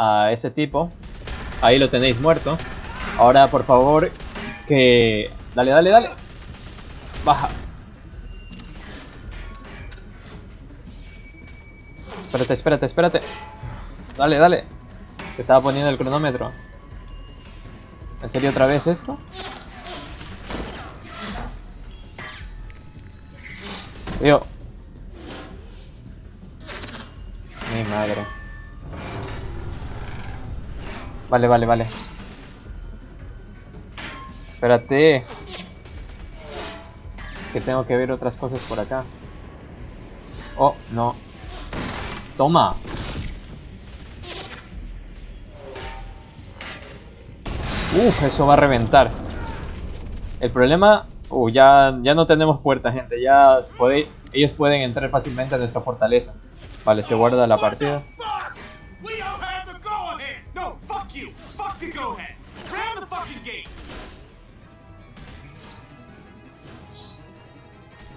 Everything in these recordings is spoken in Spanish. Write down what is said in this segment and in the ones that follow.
a ese tipo. Ahí lo tenéis muerto. Ahora, por favor, que... Dale, dale, dale. Baja. Espérate, espérate, espérate. Dale, dale. Te estaba poniendo el cronómetro. ¿En serio otra vez esto? Yo. Mi madre. Vale, vale, vale. Espérate. Que tengo que ver otras cosas por acá. Oh, no. Toma. Uf, eso va a reventar. El problema... Uh, ya, ya no tenemos puerta, gente. Ya puede, ellos pueden entrar fácilmente a nuestra fortaleza. Vale, se guarda la partida.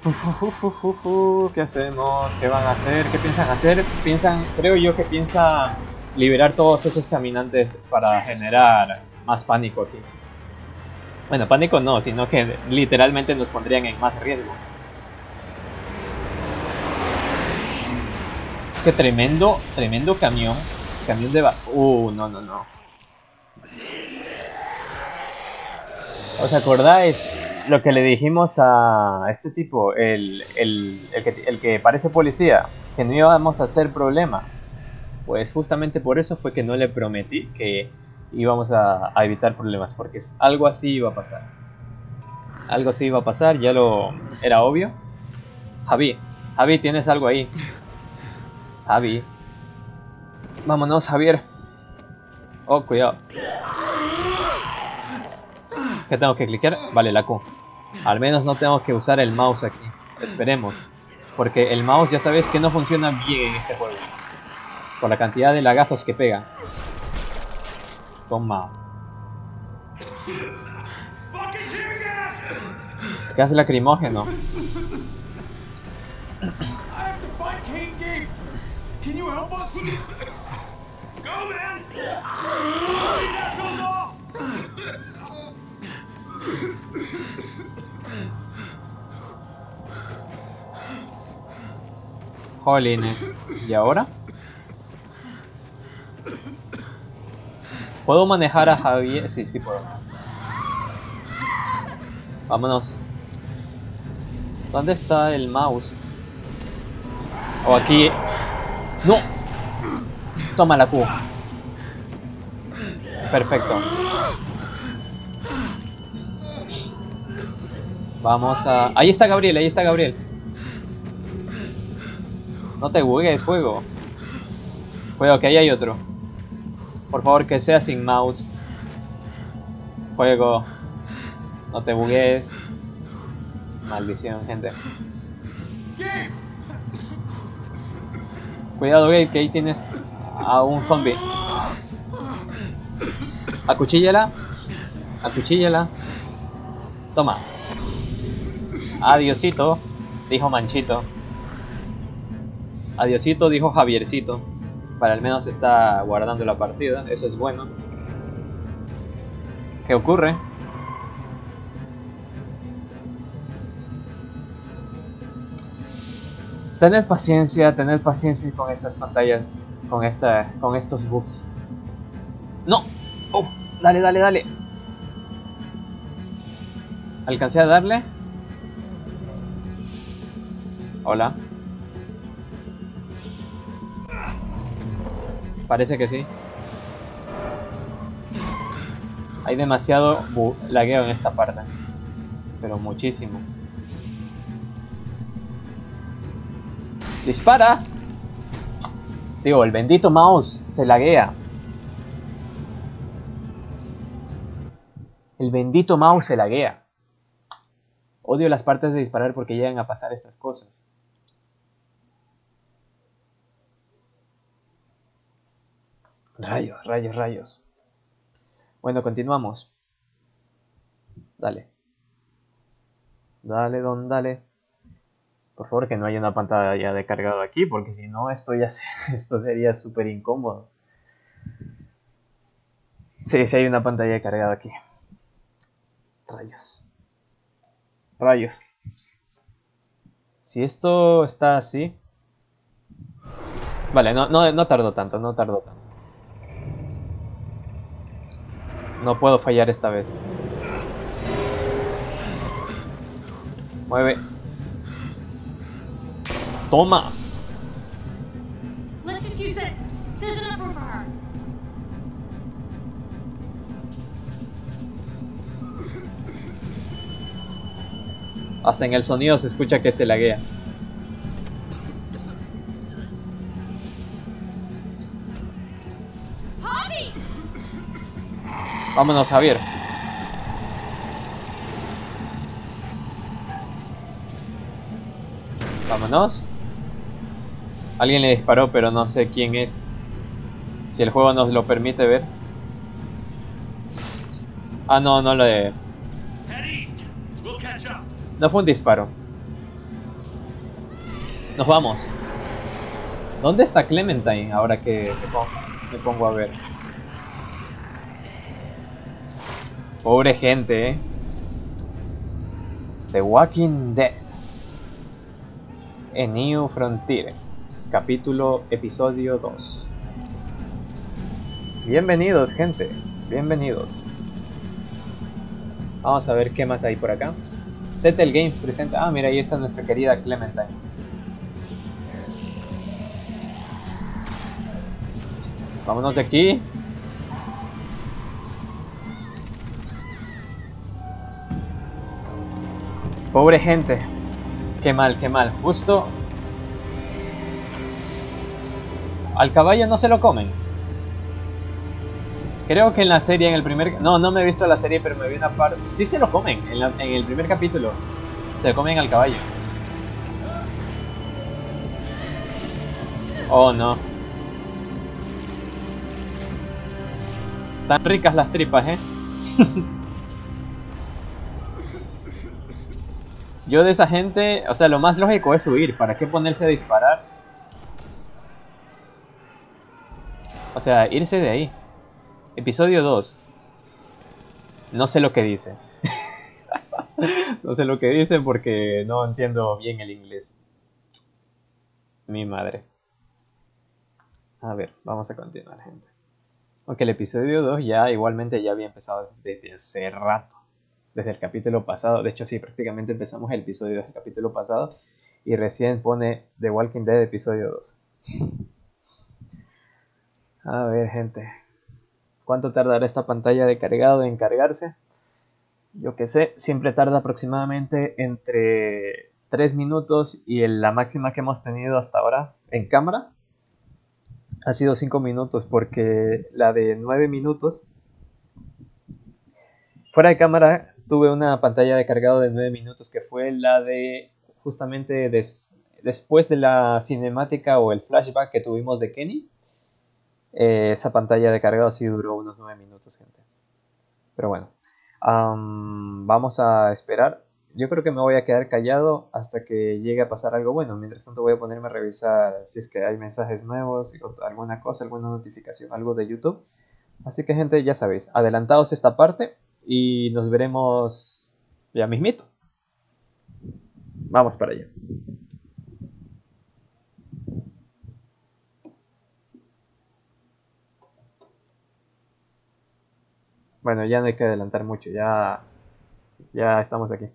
¿Qué hacemos? ¿Qué van a hacer? ¿Qué piensan hacer? Piensan, creo yo que piensa liberar todos esos caminantes para generar más pánico aquí. Bueno, pánico no, sino que literalmente nos pondrían en más riesgo. Es que tremendo, tremendo camión. Camión de... Uh, no, no, no. ¿Os acordáis lo que le dijimos a este tipo, el, el, que, el, que, parece policía, que no íbamos a hacer problema. Pues justamente por eso fue que no le prometí que íbamos a, a, evitar problemas, porque algo así iba a pasar. Algo así iba a pasar, ya lo era obvio. Javi, Javi, tienes algo ahí. Javi. Vámonos, Javier. Oh, cuidado. ¿Qué tengo que clicar? Vale, la Q. Al menos no tengo que usar el mouse aquí. Esperemos. Porque el mouse ya sabes que no funciona bien en este juego. Por la cantidad de lagazos que pega. Toma. ¿Qué hace lacrimógeno? Jolines. ¿Y ahora? ¿Puedo manejar a Javier? Sí, sí puedo. Vámonos. ¿Dónde está el mouse? O aquí... ¡No! Toma la Q. Perfecto. Vamos a... Ahí está Gabriel, ahí está Gabriel. No te bugues, juego. Juego, que ahí hay otro. Por favor, que sea sin mouse. Juego. No te bugues. Maldición, gente. Cuidado, Gabe, que ahí tienes a un zombie. Acuchíllala. Acuchíllala. Toma. Adiosito, dijo Manchito. Adiosito, dijo Javiercito. Para al menos está guardando la partida, eso es bueno. ¿Qué ocurre? Tened paciencia, tened paciencia con estas pantallas, con esta, con estos bugs. No, oh, dale, dale, dale. Alcancé a darle. Hola. Parece que sí. Hay demasiado lagueo en esta parte. Pero muchísimo. ¡Dispara! Digo, el bendito mouse se laguea. El bendito mouse se laguea. Odio las partes de disparar porque llegan a pasar estas cosas. Rayos, rayos, rayos. Bueno, continuamos. Dale. Dale, don, dale. Por favor, que no haya una pantalla de cargado aquí, porque si no, esto ya esto sería súper incómodo. Sí, sí hay una pantalla cargada aquí. Rayos. Rayos. Si esto está así... Vale, no, no, no tardó tanto, no tardó tanto. No puedo fallar esta vez. Mueve. Toma. Hasta en el sonido se escucha que se laguea. Vámonos, Javier. Vámonos. Alguien le disparó, pero no sé quién es. Si el juego nos lo permite ver. Ah, no, no lo de... No fue un disparo. Nos vamos. ¿Dónde está Clementine ahora que me pongo a ver? Pobre gente, eh. The Walking Dead. A New Frontier. Capítulo, episodio 2. Bienvenidos, gente. Bienvenidos. Vamos a ver qué más hay por acá. Tetel Games presenta. Ah, mira, ahí está nuestra querida Clementine. Vámonos de aquí. Pobre gente. Qué mal, qué mal. Justo. Al caballo no se lo comen. Creo que en la serie, en el primer... No, no me he visto la serie, pero me vi una parte... Sí se lo comen, en, el primer capítulo. Se lo comen al caballo. Oh, no. Tan ricas las tripas, ¿eh? Yo de esa gente, o sea, lo más lógico es huir. ¿Para qué ponerse a disparar? O sea, irse de ahí. Episodio 2. No sé lo que dice. no sé lo que dice porque no entiendo bien el inglés. Mi madre. A ver, vamos a continuar, gente. Aunque el episodio 2 ya igualmente ya había empezado desde hace rato. Desde el capítulo pasado. De hecho, sí, prácticamente empezamos el episodio del capítulo pasado. Y recién pone The Walking Dead episodio 2. A ver, gente. ¿Cuánto tardará esta pantalla de cargado en cargarse? Yo que sé, siempre tarda aproximadamente entre 3 minutos y el- la máxima que hemos tenido hasta ahora en cámara ha sido 5 minutos porque la de 9 minutos fuera de cámara tuve una pantalla de cargado de 9 minutos que fue la de justamente des- después de la cinemática o el flashback que tuvimos de Kenny eh, esa pantalla de cargado sí duró unos 9 minutos, gente. Pero bueno, am, vamos a esperar. Yo creo que me voy a quedar callado hasta que llegue a pasar algo bueno. Mientras tanto voy a ponerme a revisar si es que hay mensajes nuevos, alguna cosa, alguna notificación, algo de YouTube. Así que gente, ya sabéis, adelantaos esta parte y nos veremos ya mismito. Vamos para allá. Bueno, ya no hay que adelantar mucho, ya, ya estamos aquí.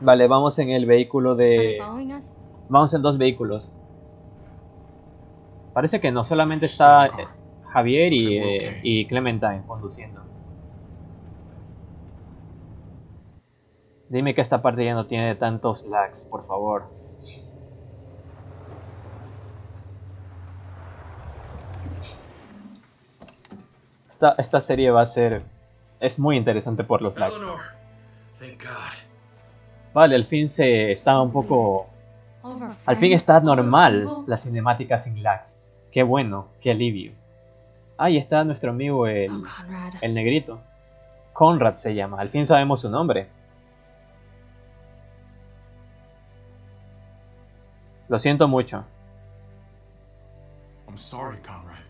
Vale, vamos en el vehículo de... Vamos en dos vehículos. Parece que no solamente está eh, Javier y, eh, y Clementine conduciendo. Dime que esta parte ya no tiene tantos lags, por favor. Esta, esta serie va a ser... Es muy interesante por los lags. Vale, al fin se está un poco... Al fin está normal la cinemática sin lag. Qué bueno, qué alivio. Ahí está nuestro amigo el, Oh, Conrad. el negrito. Conrad se llama, al fin sabemos su nombre. Lo siento mucho. I'm sorry, Conrad.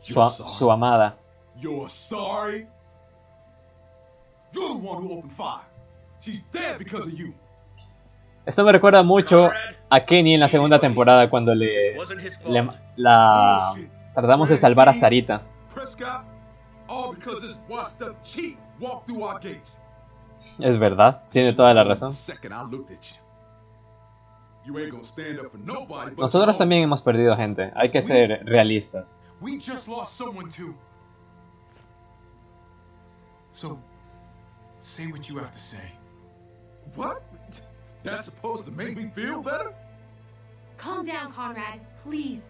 Su amada. You're sorry? You're the one who opened fire. She's dead because of you. Esto me recuerda mucho a Kenny en la segunda temporada cuando le, le- la tratamos de salvar a Sarita. Es verdad, tiene toda la razón. Nosotros también hemos perdido gente, hay que ser realistas. So, say what you have to say. What? That's supposed to make me feel better? Calm down, Conrad. Please.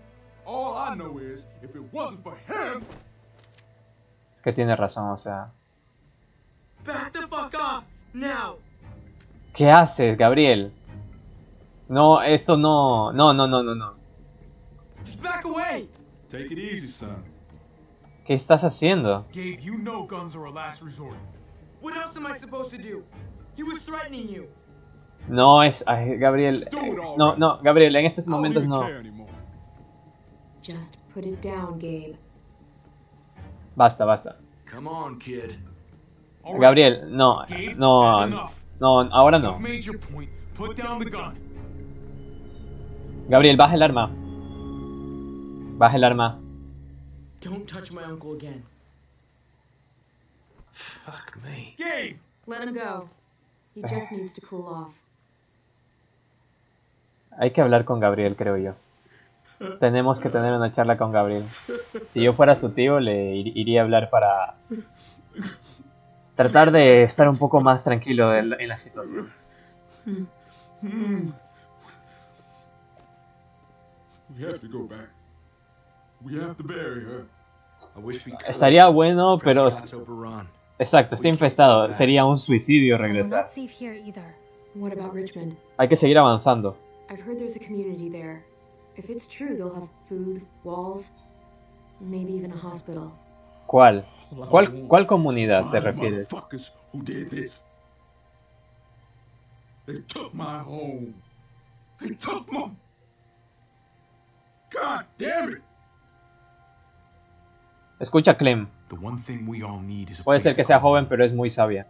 All I know is, if it wasn't for him, Es que tiene razón, o sea. Back the fuck off! Now! ¿Qué haces, Gabriel? No, esto no. No, no, no, no, no. Just back away! take it easy, son. ¿Qué estás haciendo? Gabe, you know guns are a last resort. What else am I supposed to do? He was threatening you. No es. ay, Gabriel. eh, No, no, Gabriel, en estos momentos no. care anymore. Just put it down, Gabe. Basta, basta. Come on, kid. All right, Gabriel, no, no, no, ahora no. Gabriel, baja el arma. Baja el arma. Don't touch my uncle again. Fuck me. Gabe! Let him go. He just needs to cool off. Hay que hablar con Gabriel, creo yo. Tenemos que tener una charla con Gabriel. Si yo fuera su tío, le ir- iría a hablar para tratar de estar un poco más tranquilo en la, en la situación. Estaría bueno, pero exacto, está infestado. Sería un suicidio regresar. Hay que seguir avanzando. I've heard there's a community there. If it's true, they'll have food, walls, maybe even a hospital. ¿Cuál? ¿Cuál, cuál comunidad te refieres? who did this. They took my home. They took my. God damn it! Escucha a Clem. The one thing we all need is a Puede place ser que to sea call joven, home. pero es muy sabia.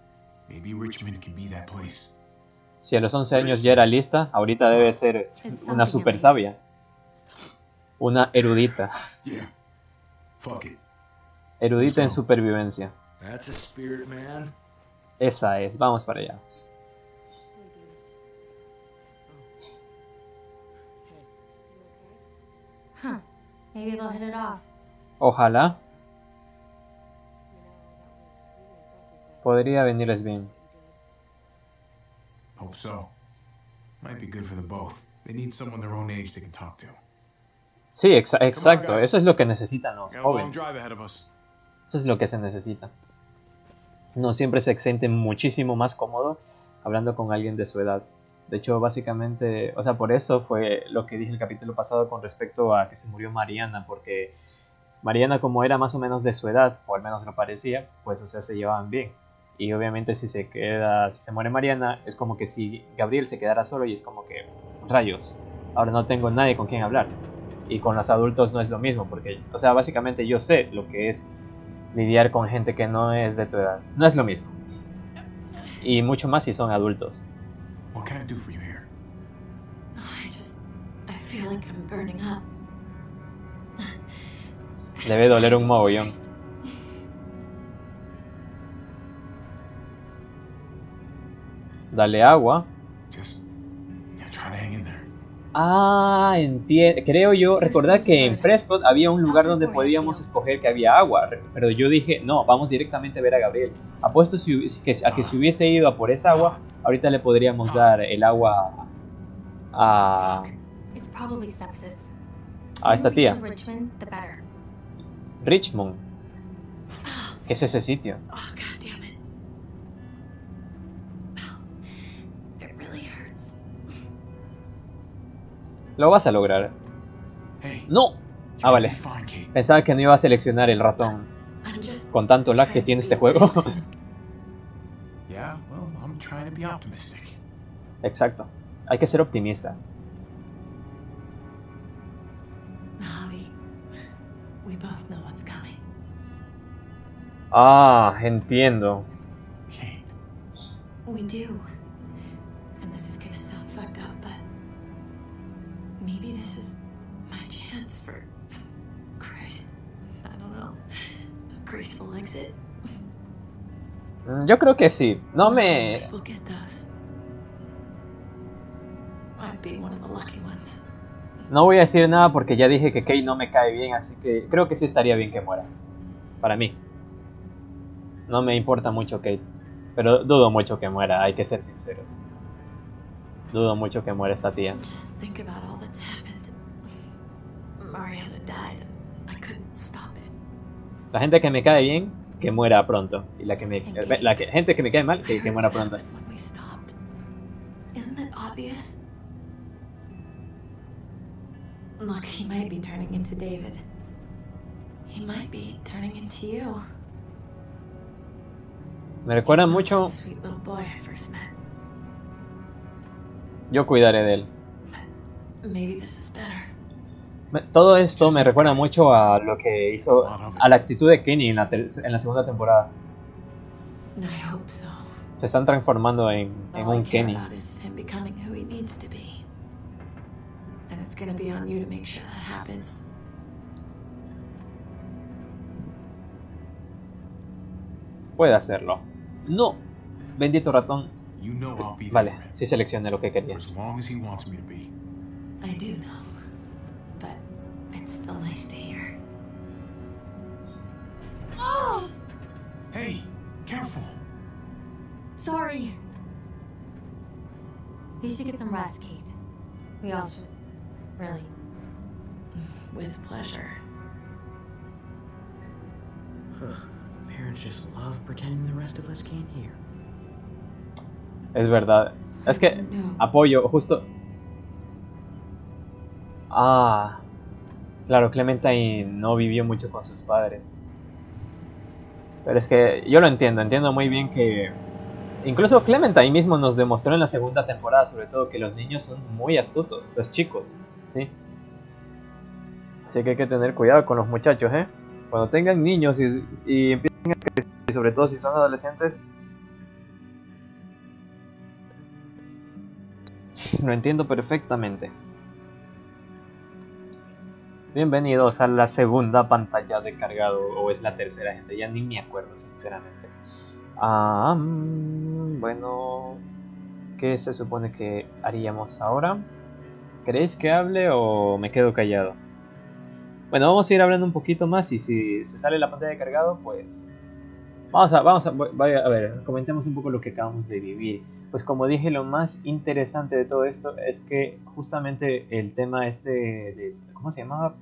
Maybe Richmond can be that place. Si a los 11 años ya era lista, ahorita debe ser una super sabia. Una erudita. Erudita en supervivencia. Esa es, vamos para allá. Ojalá. Podría venirles bien. Hope so. Might be good for them both. They need someone their own age they can talk to. Sí, exa- exacto. Eso es lo que necesitan los jóvenes. Eso es lo que se necesita. No siempre se siente muchísimo más cómodo hablando con alguien de su edad. De hecho, básicamente, o sea, por eso fue lo que dije el capítulo pasado con respecto a que se murió Mariana, porque Mariana como era más o menos de su edad, o al menos lo parecía, pues o sea, se llevaban bien. Y obviamente si se queda, si se muere Mariana, es como que si Gabriel se quedara solo y es como que, rayos, ahora no tengo nadie con quien hablar. Y con los adultos no es lo mismo, porque, o sea, básicamente yo sé lo que es lidiar con gente que no es de tu edad. No es lo mismo. Y mucho más si son adultos. What can I do for you here? I just. I feel like I'm burning up. Debe doler un mogollón. Dale agua. Just yeah, try to hang in there. Ah, entiendo. Creo yo, recordar que en Prescott había un lugar donde podíamos escoger que había agua, pero yo dije, no, vamos directamente a ver a Gabriel. Apuesto si, hubi- que, a que si hubiese ido a por esa agua, ahorita le podríamos dar el agua a It's probably sepsis. Ah, esta tía. Richmond, the better. Richmond. ¿Qué es ese sitio? Lo vas a lograr. ¡No! Ah, vale. Pensaba que no iba a seleccionar el ratón. I'm just. Con tanto lag que tiene este juego. realistic. Yeah, well, I'm trying to be optimistic. Exacto. Hay que ser optimista. We both know what's coming. Ah, entiendo. Kate, We do. And this is gonna sound fucked up, maybe this is my chance for Christ. I don't know. A graceful exit. Mm, Yo creo que sí. No me... No voy a decir nada porque ya dije que Kate no me cae bien, así que creo que sí estaría bien que muera. Para mí. No me importa mucho Kate. Pero dudo mucho que muera, hay que ser sinceros. Dudo mucho que muera esta tía. Just think about all La gente que me cae bien, que muera pronto. Y la que me... La que- gente que me cae mal, que, que muera pronto. When we stopped. Isn't it obvious? Look, he might be turning into David. He might be turning into you. Me recuerda mucho... that sweet little boy I first met. Yo cuidaré de él. Maybe this is better. Todo esto me recuerda mucho a lo que hizo... A la actitud de Kenny en la, en la segunda temporada. I hope so. Se están transformando en, en un Kenny. Puede hacerlo. No. Bendito ratón. Vale, sí seleccioné lo que quería. as long as he wants me to be. I do know. But it's still nice to hear. Oh! Hey, careful. Sorry. You should get some rest, Kate. We all should. Really. With pleasure. Parents just love pretending the rest of us can't hear. Es verdad. Es que apoyo, justo. Ah. Claro, Clementine no vivió mucho con sus padres. Pero es que yo lo entiendo, entiendo muy bien que. Incluso Clementine mismo nos demostró en la segunda temporada, sobre todo, que los niños son muy astutos, los chicos, ¿sí? Así que hay que tener cuidado con los muchachos, ¿eh? Cuando tengan niños y, y empiecen a crecer, y sobre todo si son adolescentes, Lo entiendo perfectamente. Bienvenidos a la segunda pantalla de cargado, o es la tercera, gente, ya ni me acuerdo, sinceramente. Ah, bueno, ¿qué se supone que haríamos ahora? ¿Queréis que hable o me quedo callado? Bueno, vamos a ir hablando un poquito más y si se sale la pantalla de cargado, pues Vamos a, vamos a, a ver, comentemos un poco lo que acabamos de vivir. Pues como dije, lo más interesante de todo esto es que justamente el tema este de, ¿cómo se llamaba?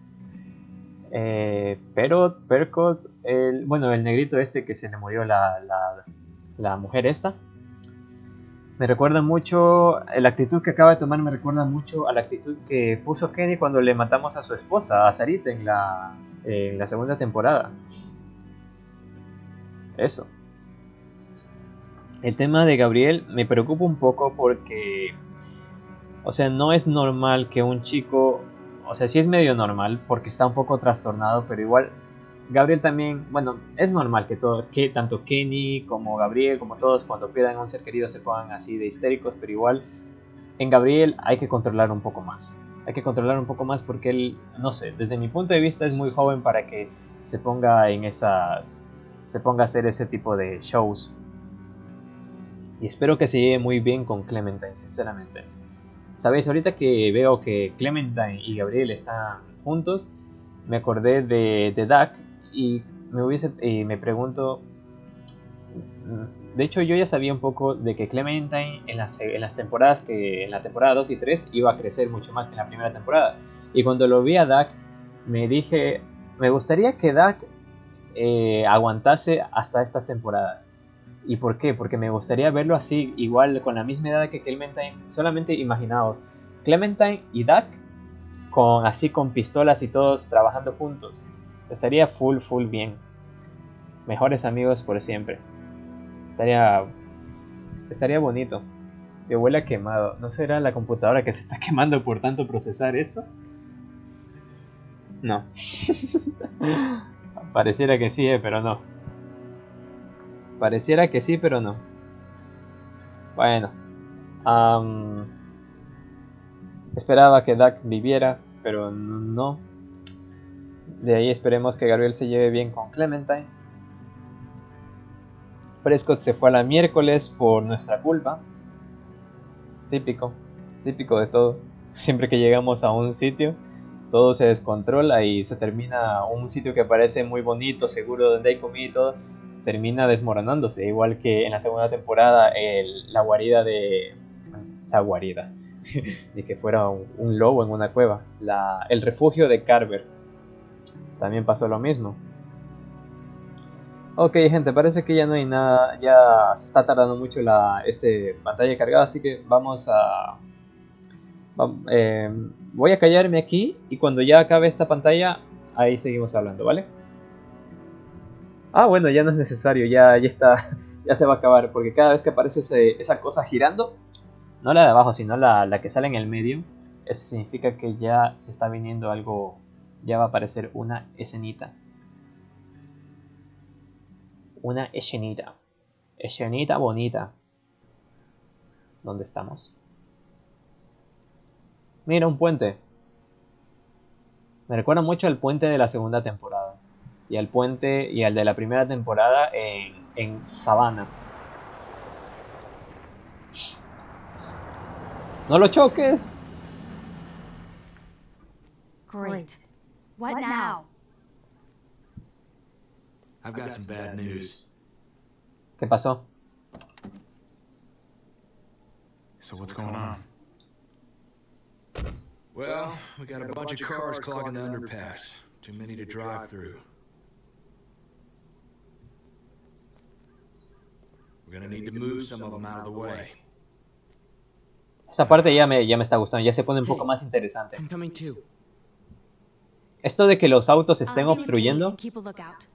Eh, Perot, Percot, el, bueno, el negrito este que se le murió la, la, la mujer esta. Me recuerda mucho, la actitud que acaba de tomar me recuerda mucho a la actitud que puso Kenny cuando le matamos a su esposa, a Sarita, en la, en la segunda temporada. Eso. El tema de Gabriel me preocupa un poco porque, o sea, no es normal que un chico, o sea, sí es medio normal porque está un poco trastornado, pero igual Gabriel también, bueno, es normal que todo, que tanto Kenny como Gabriel, como todos cuando pierdan a un ser querido se pongan así de histéricos, pero igual en Gabriel hay que controlar un poco más. Hay que controlar un poco más porque él, no sé, desde mi punto de vista es muy joven para que se ponga en esas se ponga a hacer ese tipo de shows. Y espero que se lleve muy bien con Clementine, sinceramente. Sabéis, ahorita que veo que Clementine y Gabriel están juntos, me acordé de, de Duck y me hubiese y me pregunto. De hecho, yo ya sabía un poco de que Clementine en las, en las temporadas que en la temporada 2 y 3 iba a crecer mucho más que en la primera temporada. Y cuando lo vi a Duck, me dije, me gustaría que Duck eh, aguantase hasta estas temporadas. ¿Y por qué? Porque me gustaría verlo así, igual con la misma edad que Clementine. Solamente imaginaos, Clementine y Duck con así con pistolas y todos trabajando juntos. Estaría full, full bien. Mejores amigos por siempre. Estaría estaría bonito. Me huele quemado. ¿No será la computadora que se está quemando por tanto procesar esto? No. Pareciera que sí, eh, pero no. Pareciera que sí, pero no. Bueno. am, esperaba que Duck viviera, pero no. De ahí esperemos que Gabriel se lleve bien con Clementine. Prescott se fue a la miércoles por nuestra culpa. Típico, típico de todo. Siempre que llegamos a un sitio, todo se descontrola y se termina un sitio que parece muy bonito, seguro, donde hay comida y todo, termina desmoronándose. Igual que en la segunda temporada, el- la guarida de. La guarida. de que fuera un, lobo en una cueva. La- el refugio de Carver. También pasó lo mismo. Ok, gente, parece que ya no hay nada. Ya se está tardando mucho la este, pantalla cargada, así que vamos a. eh, voy a callarme aquí y cuando ya acabe esta pantalla, ahí seguimos hablando, ¿vale? Ah, bueno, ya no es necesario, ya, ya está, ya se va a acabar, porque cada vez que aparece esa cosa girando, no la de abajo, sino la, la que sale en el medio, eso significa que ya se está viniendo algo, ya va a aparecer una escenita. Una escenita. Escenita bonita. ¿Dónde estamos? Mira, un puente. Me recuerda mucho al puente de la segunda temporada. Y al puente y al de la primera temporada en, en Savannah. ¡No lo choques! Great. What now? I've got some bad news. ¿Qué pasó? So what's going on? Well, we got a bunch of cars clogging the underpass. Too many to drive through. We're gonna need to move some of them out of the way. Esta parte ya me, ya me está gustando, ya se pone un poco más interesante. Esto de que los autos estén obstruyendo,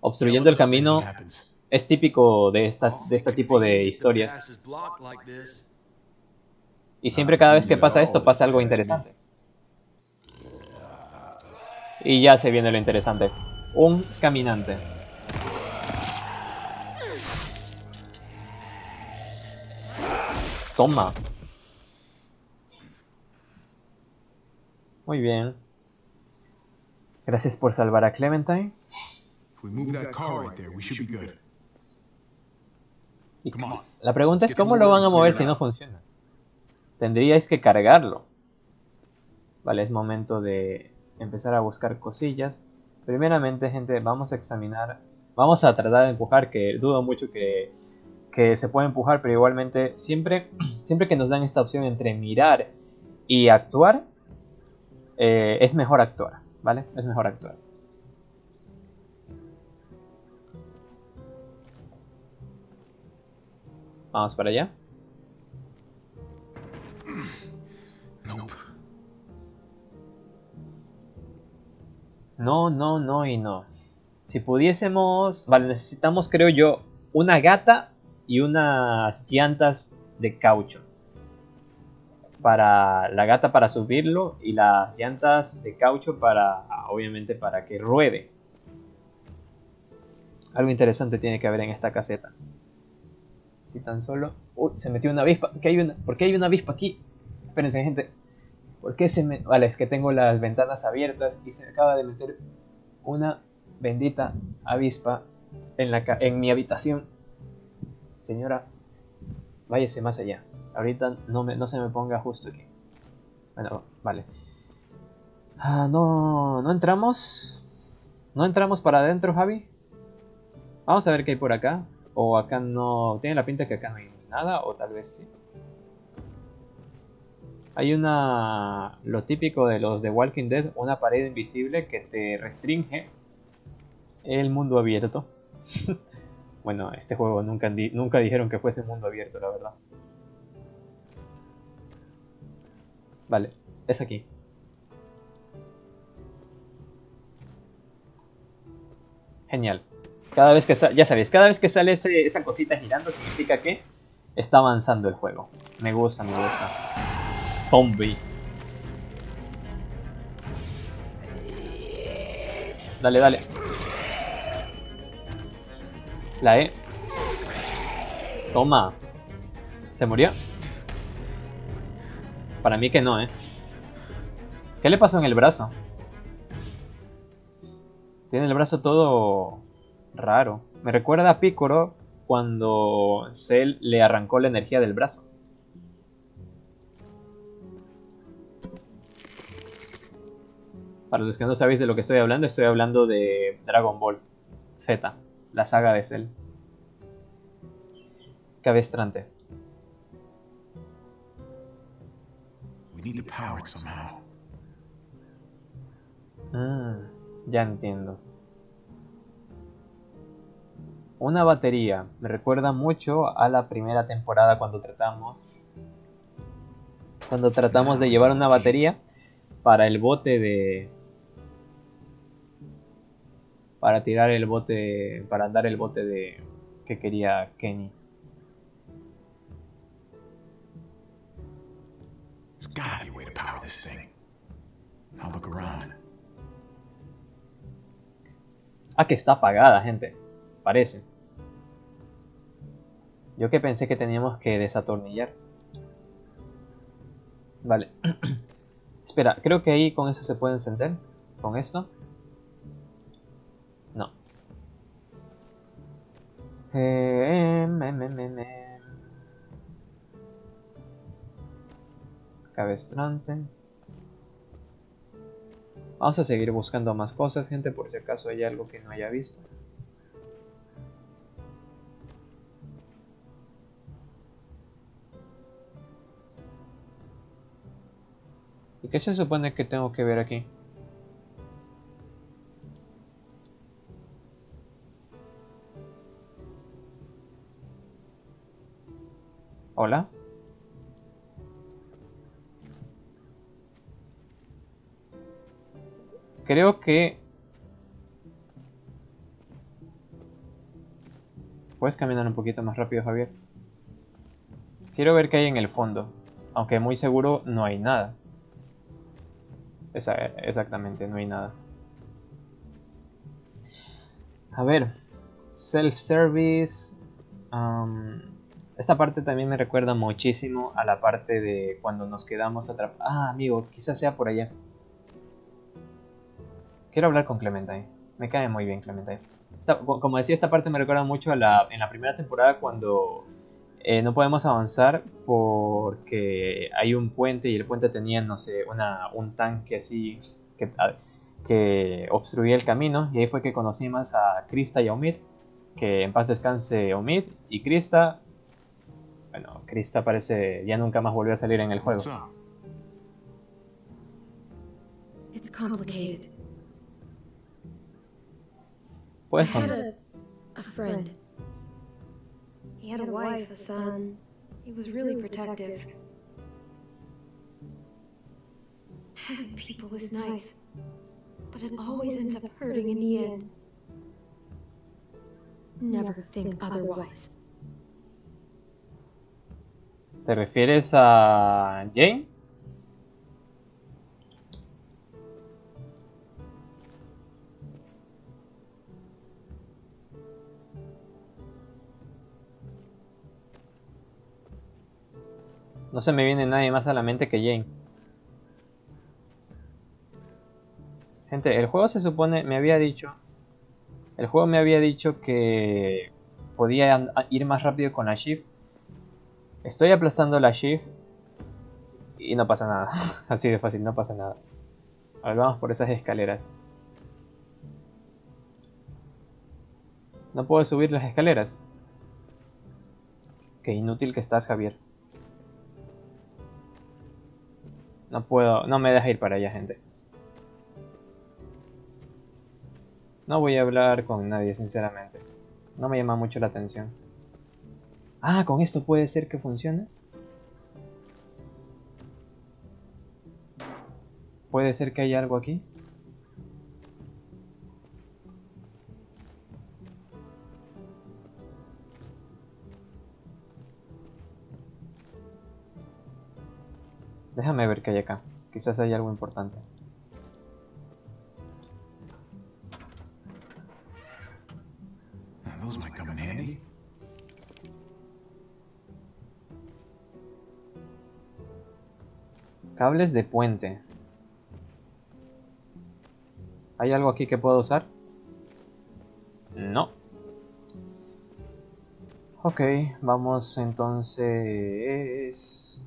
obstruyendo el camino, es típico de, estas, de este tipo de historias. Y siempre cada vez que pasa esto pasa algo interesante. Y ya se viene lo interesante. Un caminante. Toma. Muy bien. Gracias por salvar a Clementine. Y la pregunta es cómo lo van a mover si no funciona. Tendríais que cargarlo. Vale, es momento de empezar a buscar cosillas. Primeramente, gente, vamos a examinar. Vamos a tratar de empujar, que dudo mucho que, que se pueda empujar, pero igualmente, siempre, siempre que nos dan esta opción entre mirar y actuar, eh, es mejor actuar, ¿vale? Es mejor actuar. Vamos para allá. No, no, no y no. Si pudiésemos... Vale, necesitamos, creo yo, una gata y unas llantas de caucho. Para la gata para subirlo y las llantas de caucho para, obviamente, para que ruede. Algo interesante tiene que haber en esta caseta. Si tan solo... Uy, se metió una avispa. ¿Por qué hay una, ¿por qué hay una avispa aquí? Espérense, gente. ¿Por qué se me.? Vale, es que tengo las ventanas abiertas y se acaba de meter una bendita avispa en, la en mi habitación. Señora, váyase más allá. Ahorita no, me, no se me ponga justo aquí. Bueno, vale. Ah, no, no entramos. No entramos para adentro, Javi. Vamos a ver qué hay por acá. O acá no. Tiene la pinta que acá no hay nada, o tal vez sí. Hay una. Lo típico de los de Walking Dead, una pared invisible que te restringe el mundo abierto. bueno, este juego nunca, nunca dijeron que fuese mundo abierto, la verdad. Vale, es aquí. Genial. Cada vez que ya sabéis, cada vez que sale esa cosita girando significa que está avanzando el juego. Me gusta, me gusta. Zombie. Dale, dale. La E. Toma. ¿Se murió? Para mí que no, ¿eh? ¿Qué le pasó en el brazo? Tiene el brazo todo raro. Me recuerda a Piccolo cuando Cell le arrancó la energía del brazo. Para los que no sabéis de lo que estoy hablando, estoy hablando de Dragon Ball Z, la saga de Cell. Cabestrante. We need to power it somehow. Ah, ya entiendo. Una batería. Me recuerda mucho a la primera temporada cuando tratamos. Cuando tratamos de llevar una batería para el bote de. Para tirar el bote. Para andar el bote de. que quería Kenny. There's gotta be a way to power this thing. I'll look around. Ah, que está apagada, gente. Parece. Yo que pensé que teníamos que desatornillar. Vale. Espera, creo que ahí con eso se puede encender. ¿Con esto? Eh. Cabestrante. Vamos a seguir buscando más cosas, gente, por si acaso hay algo que no haya visto. ¿Y qué se supone que tengo que ver aquí? ¿Hola? Creo que... Puedes caminar un poquito más rápido, Javier. Quiero ver qué hay en el fondo. Aunque muy seguro no hay nada. Esa- exactamente, no hay nada. A ver. Self-service. um, esta parte también me recuerda muchísimo a la parte de cuando nos quedamos atrapados. Ah, amigo, quizás sea por allá. Quiero hablar con Clementine. Me cae muy bien Clementine. Como decía, esta parte me recuerda mucho a la, en la primera temporada cuando eh, no podemos avanzar porque hay un puente y el puente tenía, no sé, una, un tanque así que obstruía el camino. Y ahí fue que conocimos a Krista y a Omid. Que en paz descanse Omid y Krista. Bueno, Krista parece ya nunca más volvió a salir en el juego. It's complicated. Puedes I had con- a, a friend. He had a wife, a son. He was really protective. Having people is nice, but it always ends up hurting in the end. Never think otherwise. ¿Te refieres a Jane? No se me viene nadie más a la mente que Jane. Gente, el juego se supone, me había dicho, el juego me había dicho que podía ir más rápido con la shift Estoy aplastando la shift y no pasa nada. Así de fácil, no pasa nada. A ver, vamos por esas escaleras. No puedo subir las escaleras. Qué inútil que estás, Javier. No puedo, no me deja ir para allá, gente. No voy a hablar con nadie, sinceramente. No me llama mucho la atención. Ah, con esto puede ser que funcione. Puede ser que haya algo aquí. Déjame ver qué hay acá. Quizás haya algo importante. Those might come in handy. Cables de puente. ¿Hay algo aquí que puedo usar? No. Ok, vamos entonces...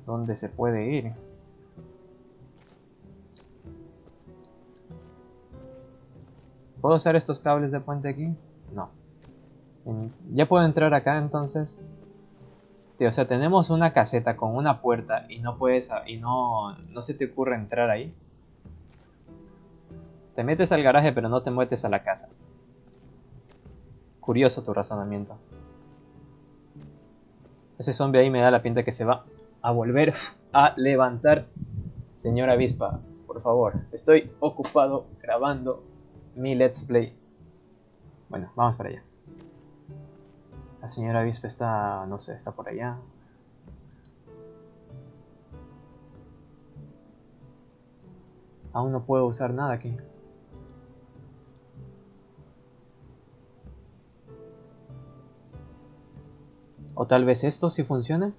¿Dónde se puede ir? ¿Puedo usar estos cables de puente aquí? No. ¿Ya puedo entrar acá entonces? O sea, tenemos una caseta con una puerta y no puedes y no no se te ocurre entrar ahí. Te metes al garaje pero no te metes a la casa. Curioso tu razonamiento. Ese zombie ahí me da la pinta que se va a volver a levantar. Señora avispa, por favor, estoy ocupado grabando mi let's play. Bueno, vamos para allá. La señora avispa está, no sé, está por allá. Aún no puedo usar nada aquí. O tal vez esto sí funcione.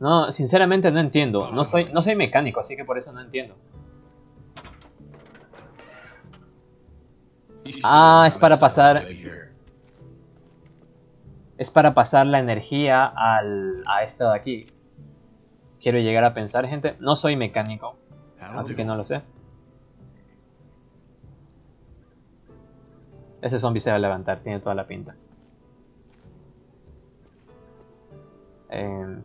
No, sinceramente no entiendo. No soy, no soy mecánico, así que por eso no entiendo. Ah, es para pasar. Es para pasar la energía al, a esto de aquí. Quiero llegar a pensar, gente. No soy mecánico, That'll así que no lo sé. Ese zombie se va a levantar, tiene toda la pinta. Em,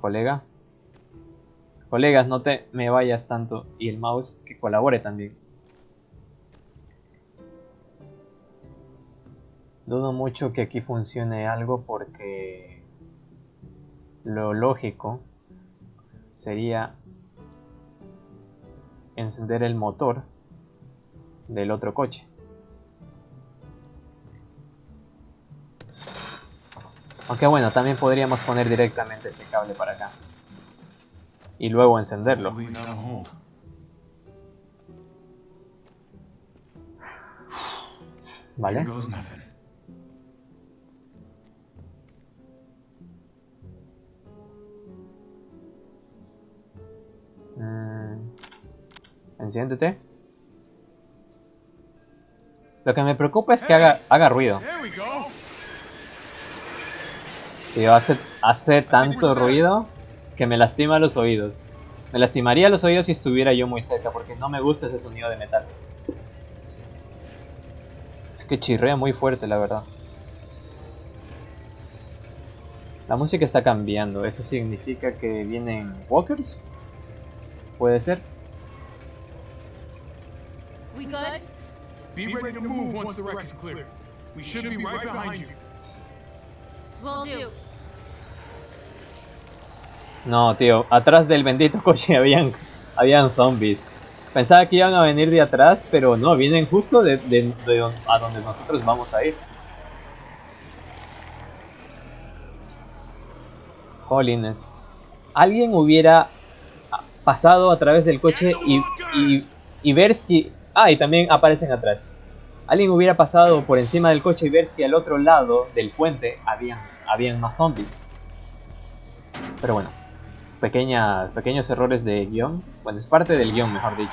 colega. Colegas, no te me vayas tanto. Y el mouse que colabore también. Dudo mucho que aquí funcione algo porque lo lógico sería encender el motor del otro coche. Aunque bueno, también podríamos poner directamente este cable para acá. Y luego encenderlo. ¿Vale? Enciéndete. Lo que me preocupa es que haga, haga ruido. Tío, hace, hace tanto ruido que me lastima los oídos. Me lastimaría los oídos si estuviera yo muy cerca, porque no me gusta ese sonido de metal. Es que chirrea muy fuerte, la verdad. La música está cambiando, ¿eso significa que vienen walkers? ¿Puede ser? We good? Be ready to move once the wreck is clear. We should be right behind you. Will do. No, tío, atrás del bendito coche habían, habían zombies. Pensaba que iban a venir de atrás, pero no, vienen justo de, de- de a donde nosotros vamos a ir. Jolines. Alguien hubiera pasado a través del coche y, y, y ver si... Ah, y también aparecen atrás. Alguien hubiera pasado por encima del coche y ver si al otro lado del puente habían, habían más zombies. Pero bueno, pequeñas, pequeños errores de guion. Bueno, es parte del guion, mejor dicho.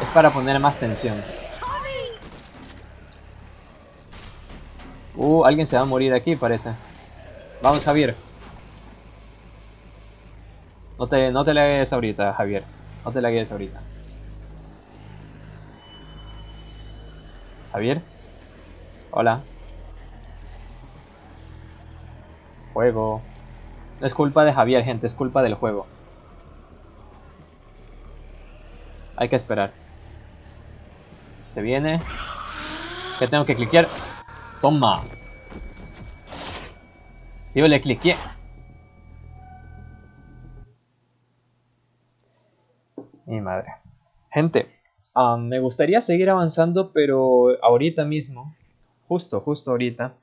Es para poner más tensión. Uh, alguien se va a morir aquí, parece. Vamos, Javier. No te, no te lagues ahorita, Javier. No te lagues ahorita. Javier. Hola. Juego. No es culpa de Javier, gente, es culpa del juego. Hay que esperar. Se viene. Que tengo que cliquear. Toma. Yo le cliqué. Mi madre. Gente, ah, me gustaría seguir avanzando, pero ahorita mismo, justo, justo ahorita,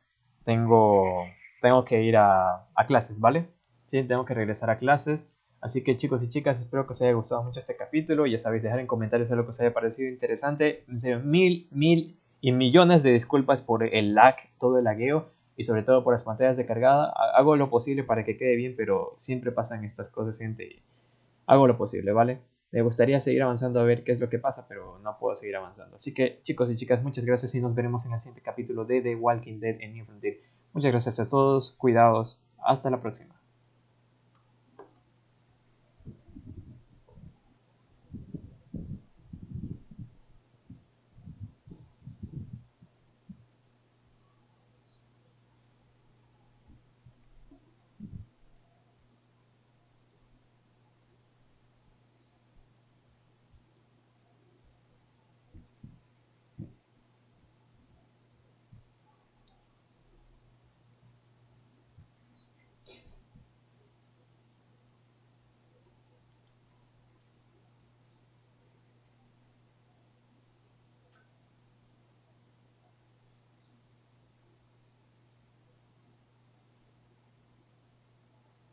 tengo, tengo que ir a, a clases, ¿vale? Sí, tengo que regresar a clases. Así que chicos y chicas, espero que os haya gustado mucho este capítulo. Ya sabéis, dejar en comentarios algo que os haya parecido interesante. En mil, mil y millones de disculpas por el lag, todo el lagueo y sobre todo por las pantallas de cargada. Ha- Hago lo posible para que quede bien, pero siempre pasan estas cosas, gente. y hago lo posible, ¿vale? Me gustaría seguir avanzando a ver qué es lo que pasa, pero no puedo seguir avanzando. Así que, chicos y chicas, muchas gracias y nos veremos en el siguiente capítulo de The Walking Dead en New Frontier. Muchas gracias a todos, cuidados, hasta la próxima.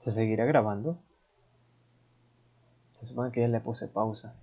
¿Se seguirá grabando? Se supone que ya le puse pausa.